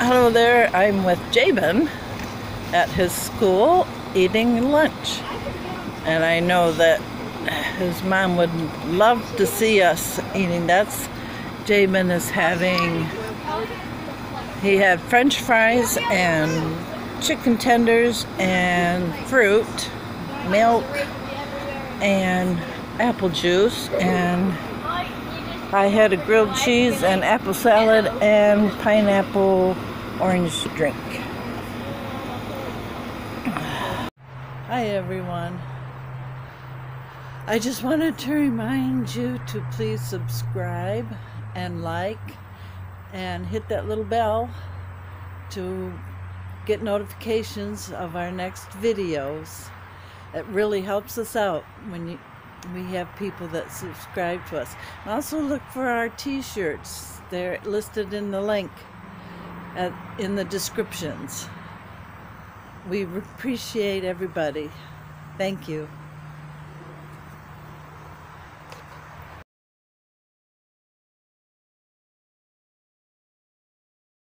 Hello there, I'm with Jabin at his school eating lunch. And I know that his mom would love to see us eating. That's Jabin is having, he had french fries and chicken tenders and fruit, milk, and apple juice. And I had a grilled cheese and apple salad and pineapple orange drink. Hi everyone. I just wanted to remind you to please subscribe and like and hit that little bell to get notifications of our next videos. It really helps us out when you we have people that subscribe to us. Also look for our t-shirts. They're listed in the link at, in the descriptions. We appreciate everybody. Thank you.